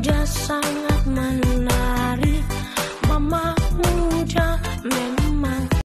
just some